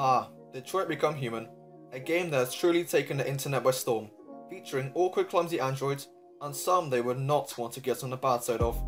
Ah, Detroit Become Human, a game that has truly taken the internet by storm, featuring awkward clumsy androids and some they would not want to get on the bad side of.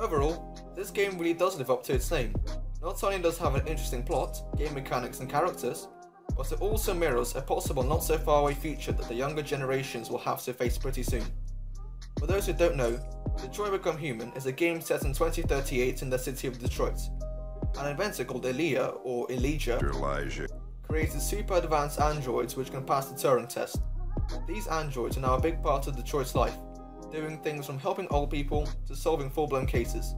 Overall, this game really does live up to its name. Not only does it have an interesting plot, game mechanics and characters, but it also mirrors a possible not so far away future that the younger generations will have to face pretty soon. For those who don't know, Detroit Become Human is a game set in 2038 in the city of Detroit. An inventor called Elia, or Elijah, Elijah. created super advanced androids which can pass the Turing test. These androids are now a big part of Detroit's life, doing things from helping old people to solving full-blown cases.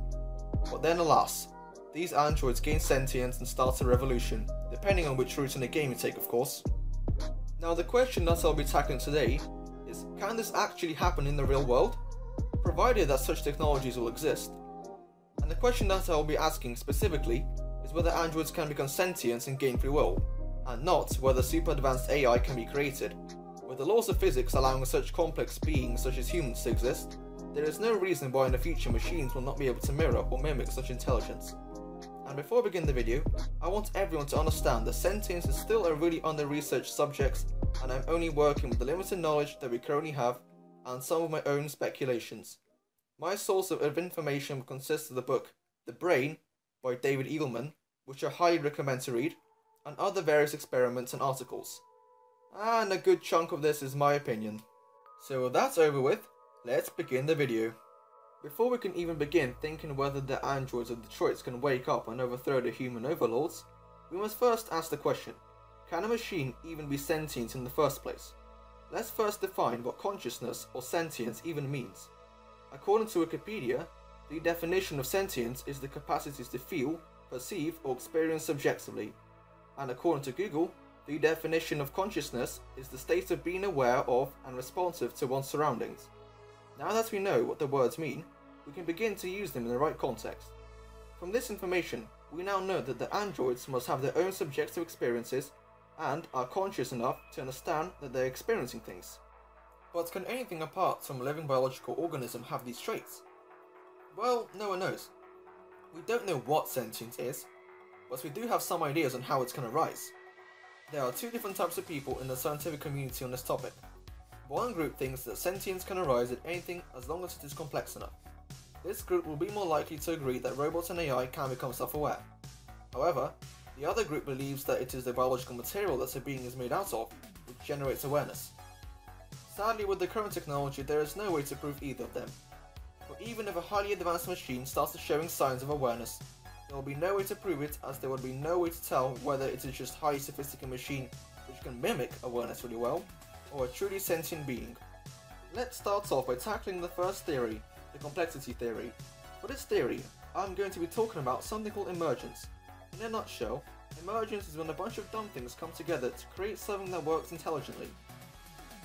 But then alas, these androids gain sentience and start a revolution, depending on which route in the game you take of course. Now the question that I'll be tackling today is can this actually happen in the real world? Provided that such technologies will exist. The question that I will be asking specifically is whether androids can become sentient and gain free will, and not whether super advanced AI can be created. With the laws of physics allowing such complex beings such as humans to exist, there is no reason why in the future machines will not be able to mirror or mimic such intelligence. And before I begin the video, I want everyone to understand that sentience is still a really under-researched subject and I'm only working with the limited knowledge that we currently have and some of my own speculations. My source of information consists of the book The Brain by David Eagleman, which I highly recommend to read, and other various experiments and articles. And a good chunk of this is my opinion. So with that over with, let's begin the video. Before we can even begin thinking whether the androids of Detroit can wake up and overthrow the human overlords, we must first ask the question, can a machine even be sentient in the first place? Let's first define what consciousness or sentience even means. According to Wikipedia, the definition of sentience is the capacity to feel, perceive or experience subjectively. And according to Google, the definition of consciousness is the state of being aware of and responsive to one's surroundings. Now that we know what the words mean, we can begin to use them in the right context. From this information, we now know that the androids must have their own subjective experiences and are conscious enough to understand that they're experiencing things. But can anything apart from a living biological organism have these traits? Well, no one knows. We don't know what sentience is, but we do have some ideas on how it's can arise. There are two different types of people in the scientific community on this topic. One group thinks that sentience can arise in anything as long as it is complex enough. This group will be more likely to agree that robots and AI can become self-aware. However, the other group believes that it is the biological material that a being is made out of which generates awareness. Sadly, with the current technology, there is no way to prove either of them. But even if a highly advanced machine starts showing signs of awareness, there will be no way to prove it as there would be no way to tell whether it is just a highly sophisticated machine which can mimic awareness really well, or a truly sentient being. Let's start off by tackling the first theory, the complexity theory. For this theory, I'm going to be talking about something called emergence. In a nutshell, emergence is when a bunch of dumb things come together to create something that works intelligently.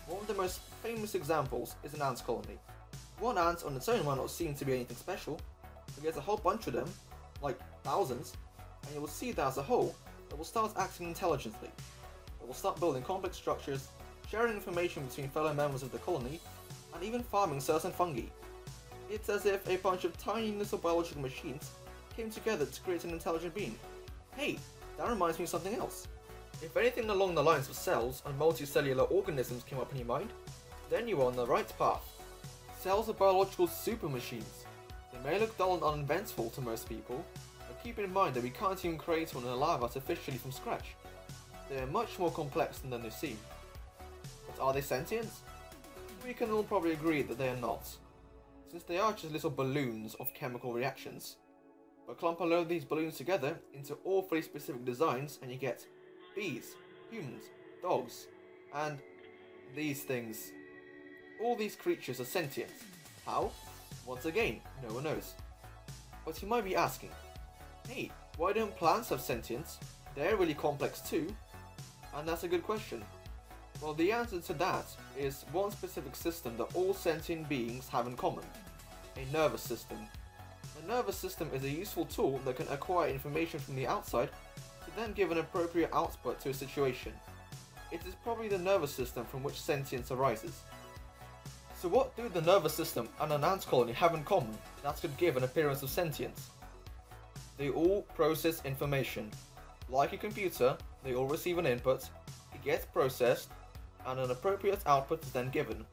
One of the most famous examples is an ant colony. One ant on its own might not seem to be anything special, but get a whole bunch of them, like thousands, and you will see that as a whole, it will start acting intelligently. It will start building complex structures, sharing information between fellow members of the colony, and even farming certain fungi. It's as if a bunch of tiny little biological machines came together to create an intelligent being. Hey, that reminds me of something else. If anything along the lines of cells and multicellular organisms came up in your mind, then you are on the right path. Cells are biological super machines. They may look dull and uneventful to most people, but keep in mind that we can't even create one alive artificially from scratch. They are much more complex than they seem. But are they sentient? We can all probably agree that they are not, since they are just little balloons of chemical reactions. But clump a load of these balloons together into awfully specific designs and you get bees, humans, dogs, and these things. All these creatures are sentient. How? Once again, no one knows. But you might be asking, hey, why don't plants have sentience? They're really complex too. And that's a good question. Well, the answer to that is one specific system that all sentient beings have in common. A nervous system. The nervous system is a useful tool that can acquire information from the outside then give an appropriate output to a situation. It is probably the nervous system from which sentience arises. So what do the nervous system and an ant colony have in common that could give an appearance of sentience? They all process information. Like a computer, they all receive an input, it gets processed, and an appropriate output is then given.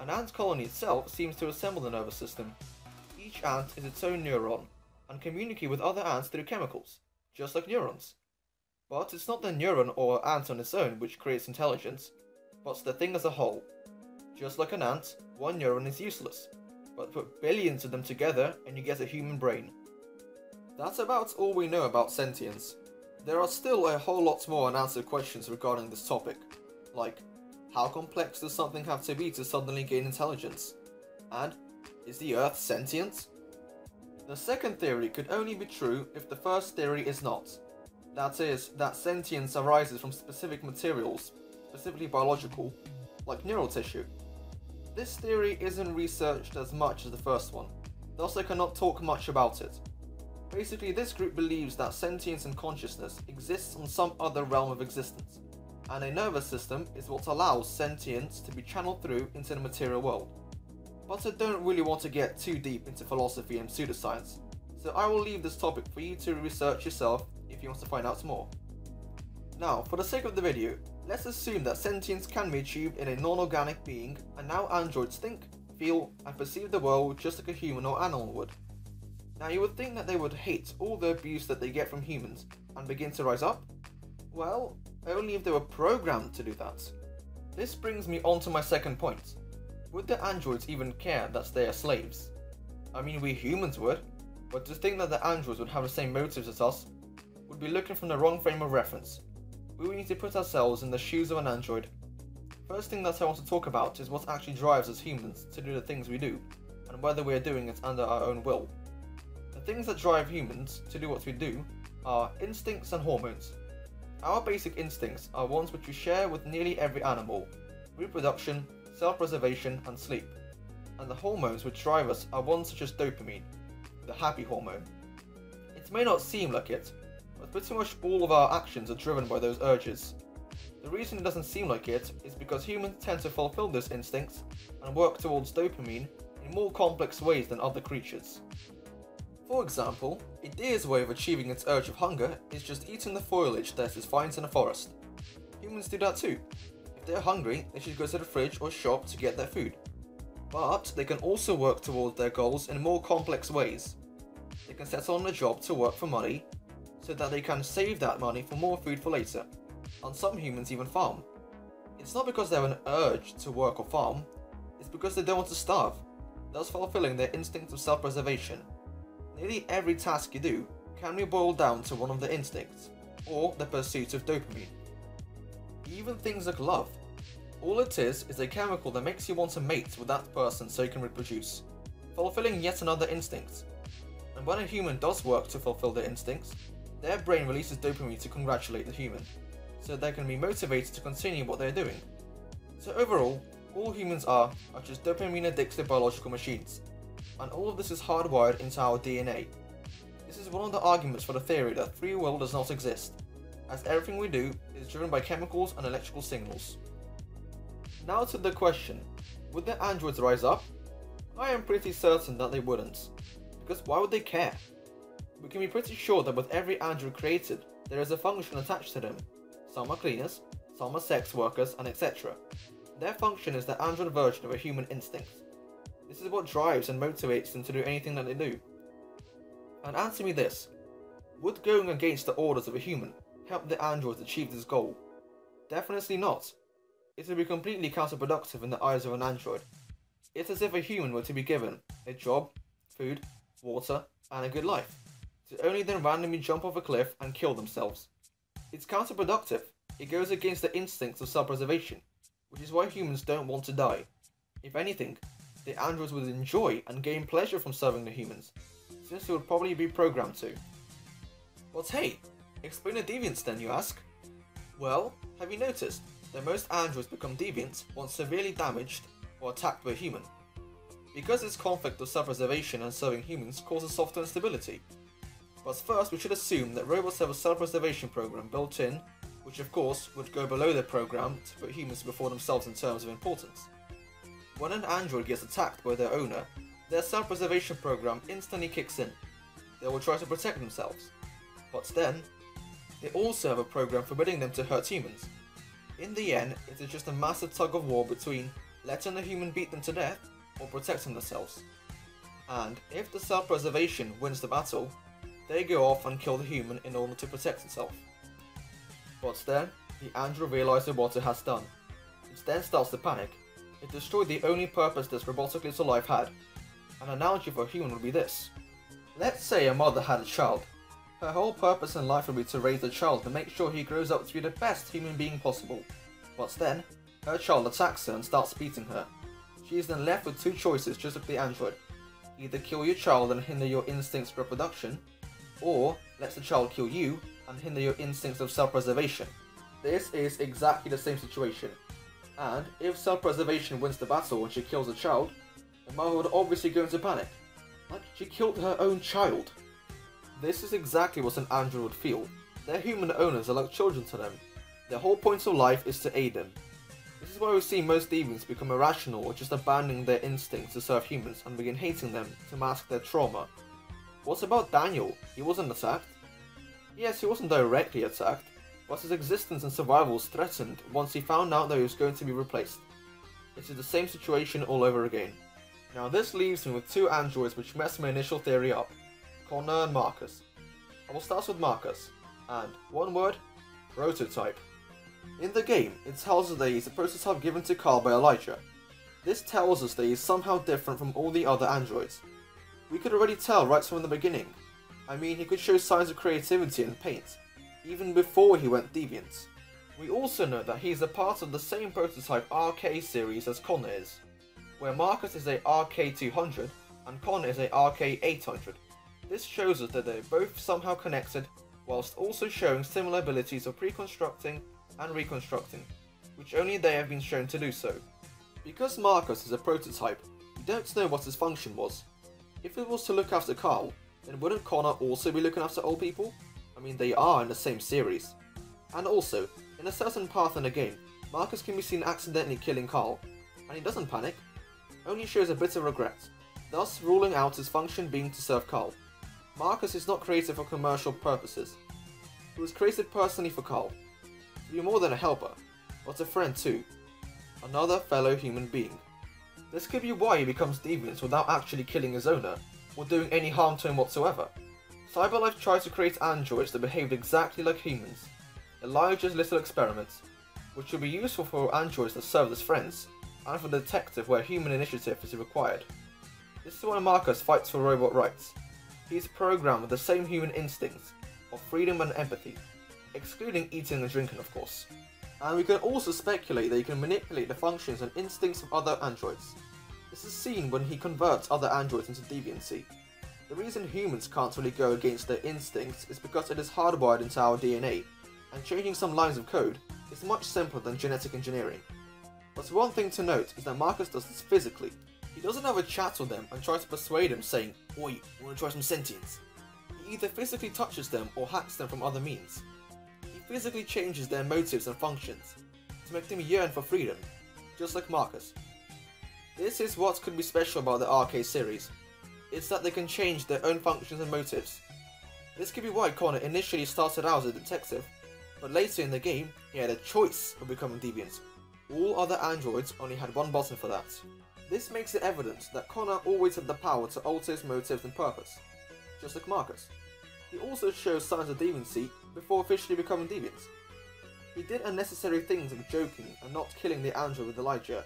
An ant colony itself seems to assemble the nervous system. Each ant is its own neuron, and communicate with other ants through chemicals, just like neurons. But it's not the neuron or ant on its own which creates intelligence, but the thing as a whole. Just like an ant, one neuron is useless, but put billions of them together and you get a human brain. That's about all we know about sentience. There are still a whole lot more unanswered questions regarding this topic, like how complex does something have to be to suddenly gain intelligence? And is the Earth sentient? The second theory could only be true if the first theory is not. That is, that sentience arises from specific materials, specifically biological, like neural tissue. This theory isn't researched as much as the first one, thus I cannot talk much about it. Basically, this group believes that sentience and consciousness exists on some other realm of existence, and a nervous system is what allows sentience to be channeled through into the material world. But I don't really want to get too deep into philosophy and pseudoscience, so I will leave this topic for you to research yourself if you want to find out more. Now, for the sake of the video, let's assume that sentience can be achieved in a non-organic being, and now androids think, feel, and perceive the world just like a human or animal would. Now you would think that they would hate all the abuse that they get from humans and begin to rise up? Well, only if they were programmed to do that. This brings me on to my second point. Would the androids even care that they are slaves? I mean, we humans would, but to think that the androids would have the same motives as us would be looking from the wrong frame of reference. We would need to put ourselves in the shoes of an android. First thing that I want to talk about is what actually drives us humans to do the things we do, and whether we are doing it under our own will. The things that drive humans to do what we do are instincts and hormones. Our basic instincts are ones which we share with nearly every animal reproduction, self preservation, and sleep. And the hormones which drive us are ones such as dopamine, the happy hormone. It may not seem like it, but pretty much all of our actions are driven by those urges. The reason it doesn't seem like it is because humans tend to fulfill these instincts and work towards dopamine in more complex ways than other creatures. For example, a deer's way of achieving its urge of hunger is just eating the foliage that it finds in a forest. Humans do that too. If they're hungry, they should go to the fridge or shop to get their food. But they can also work towards their goals in more complex ways. They can settle on a job to work for money, so that they can save that money for more food for later. And some humans even farm. It's not because they have an urge to work or farm, it's because they don't want to starve, thus fulfilling their instinct of self-preservation. Nearly every task you do can be boiled down to one of the instincts, or the pursuit of dopamine. Even things like love. All it is is a chemical that makes you want to mate with that person so you can reproduce, fulfilling yet another instinct. And when a human does work to fulfill their instincts, their brain releases dopamine to congratulate the human, so they can be motivated to continue what they're doing. So overall, all humans are, are just dopamine addicted biological machines, and all of this is hardwired into our DNA. This is one of the arguments for the theory that free will does not exist, as everything we do is driven by chemicals and electrical signals. Now to the question, would the androids rise up? I am pretty certain that they wouldn't, because why would they care? We can be pretty sure that with every android created, there is a function attached to them. Some are cleaners, some are sex workers, and etc. Their function is the android version of a human instinct. This is what drives and motivates them to do anything that they do. And answer me this. Would going against the orders of a human help the androids achieve this goal? Definitely not. It would be completely counterproductive in the eyes of an android. It's as if a human were to be given a job, food, water, and a good life, to only then randomly jump off a cliff and kill themselves. It's counterproductive. It goes against the instincts of self-preservation, which is why humans don't want to die. If anything, the androids would enjoy and gain pleasure from serving the humans, since they would probably be programmed to. But hey, explain the deviants then, you ask? Well, have you noticed that most androids become deviants once severely damaged or attacked by a human? Because this conflict of self-preservation and serving humans causes software instability. But first we should assume that robots have a self-preservation program built in, which of course would go below their program to put humans before themselves in terms of importance. When an android gets attacked by their owner, their self-preservation program instantly kicks in. They will try to protect themselves. But then, they also have a program forbidding them to hurt humans. In the end, it is just a massive tug of war between letting a human beat them to death or protecting themselves. And if the self-preservation wins the battle, they go off and kill the human in order to protect itself. But then, the android realizes what it has done. It then starts to panic. It destroyed the only purpose this robotic little life had. An analogy for a human would be this. Let's say a mother had a child. Her whole purpose in life would be to raise the child and make sure he grows up to be the best human being possible. But then, her child attacks her and starts beating her. She is then left with two choices just like the android. Either kill your child and hinder your instincts for reproduction, or lets the child kill you and hinder your instincts of self-preservation. This is exactly the same situation. And if self-preservation wins the battle and she kills the child, the mother would obviously go into panic. Like, she killed her own child. This is exactly what an android would feel. Their human owners are like children to them. Their whole point of life is to aid them. This is why we see most deviants become irrational or just abandoning their instincts to serve humans and begin hating them to mask their trauma. What about Daniel? He wasn't attacked. Yes, he wasn't directly attacked, but his existence and survival was threatened once he found out that he was going to be replaced. It is the same situation all over again. Now this leaves me with two androids which mess my initial theory up, Connor and Marcus. I will start with Marcus, and one word, prototype. In the game, it tells us that he's a prototype given to Carl by Elijah. This tells us that he's somehow different from all the other androids. We could already tell right from the beginning. I mean, he could show signs of creativity and paint, even before he went deviant. We also know that he's a part of the same prototype RK series as Connor is, where Marcus is a RK200 and Connor is a RK800. This shows us that they're both somehow connected, whilst also showing similar abilities of pre-constructing and reconstructing, which only they have been shown to do so. Because Marcus is a prototype, we don't know what his function was. If it was to look after Carl, then wouldn't Connor also be looking after old people? I mean, they are in the same series. And also, in a certain path in the game, Marcus can be seen accidentally killing Carl, and he doesn't panic, only shows a bit of regret, thus ruling out his function being to serve Carl. Marcus is not created for commercial purposes. He was created personally for Carl, to be more than a helper, but a friend too. Another fellow human being. This could be why he becomes deviant without actually killing his owner, or doing any harm to him whatsoever. Cyberlife tried to create androids that behaved exactly like humans. Elijah's little experiment, which would be useful for androids that serve as friends, and for the detective where human initiative is required. This is why Marcus fights for robot rights. He is programmed with the same human instincts of freedom and empathy, excluding eating and drinking of course. And we can also speculate that he can manipulate the functions and instincts of other androids. This is seen when he converts other androids into deviancy. The reason humans can't really go against their instincts is because it is hardwired into our DNA, and changing some lines of code is much simpler than genetic engineering. But one thing to note is that Marcus does this physically. He doesn't have a chat with them and tries to persuade them saying, Oi, wanna try some sentience? He either physically touches them or hacks them from other means physically changes their motives and functions to make them yearn for freedom, just like Marcus. This is what could be special about the RK series, it's that they can change their own functions and motives. This could be why Connor initially started out as a detective, but later in the game he had a choice of becoming deviant. All other androids only had one button for that. This makes it evident that Connor always had the power to alter his motives and purpose, just like Marcus. He also shows signs of deviancy before officially becoming deviants. He did unnecessary things like joking and not killing the angel with Elijah,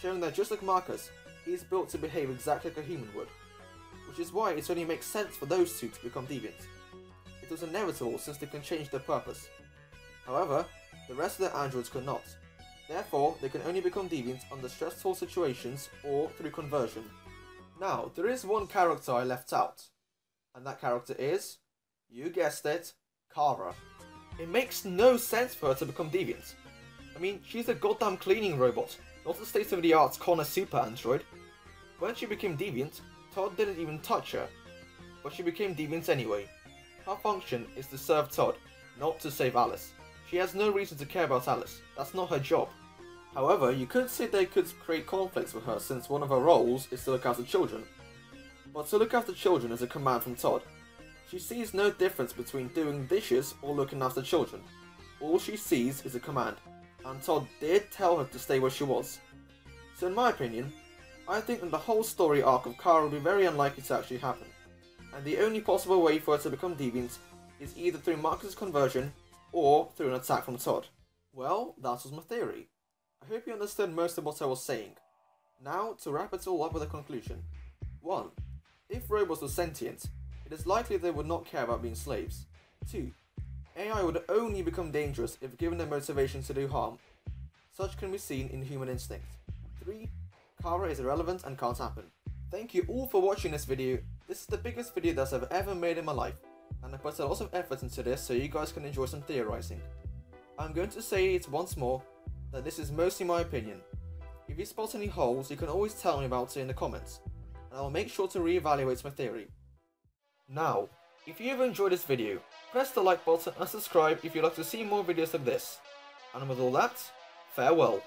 showing that just like Marcus, he is built to behave exactly like a human would, which is why it only makes sense for those two to become deviants. It was inevitable since they can change their purpose. However, the rest of the androids could not. Therefore, they can only become deviants under stressful situations or through conversion. Now, there is one character I left out, and that character is, you guessed it, Kara. It makes no sense for her to become deviant. I mean, she's a goddamn cleaning robot, not a state-of-the-art Connor super android. When she became deviant, Todd didn't even touch her, but she became deviant anyway. Her function is to serve Todd, not to save Alice. She has no reason to care about Alice, that's not her job. However, you could say they could create conflicts with her since one of her roles is to look after children. But to look after children is a command from Todd, She sees no difference between doing dishes or looking after children. All she sees is a command, and Todd did tell her to stay where she was. So in my opinion, I think that the whole story arc of Kara will be very unlikely to actually happen, and the only possible way for her to become deviant is either through Marcus's conversion or through an attack from Todd. Well, that was my theory. I hope you understood most of what I was saying. Now, to wrap it all up with a conclusion. 1. If robots were sentient, it is likely they would not care about being slaves. 2. AI would only become dangerous if given the motivation to do harm. Such can be seen in human instinct. 3. Kara is irrelevant and can't happen. Thank you all for watching this video. This is the biggest video that I've ever made in my life, and I put a lot of effort into this so you guys can enjoy some theorizing. I'm going to say it once more, that this is mostly my opinion. If you spot any holes, you can always tell me about it in the comments, and I'll make sure to re-evaluate my theory. Now, if you have enjoyed this video, press the like button and subscribe if you'd like to see more videos like this. And with all that, farewell.